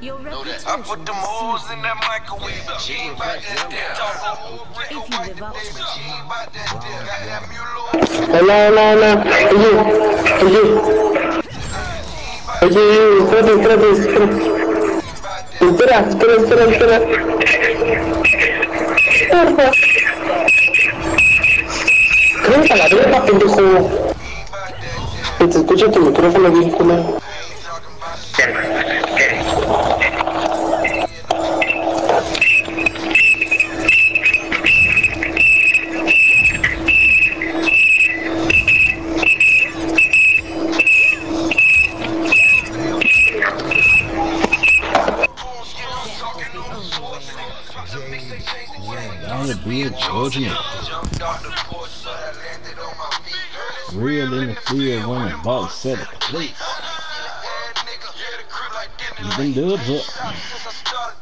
Your reputation I put them hoes in that microwave. She ain't about that damn. If you live up to it. She ain't about that damn. Got that mule Hola, hola, hola. Oye, oye. Oye, espérate, espérate, espérate. Espera, espera, espera, espera. Porfa. Creo la verga, pendejo. Que te escucha tu micrófono bien culero. Down the beard, Georgia. Real in the field when the ball set the police. Keep them dubs up.